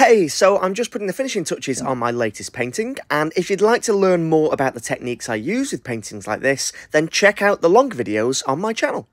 Hey, so I'm just putting the finishing touches on my latest painting, and if you'd like to learn more about the techniques I use with paintings like this, then check out the long videos on my channel.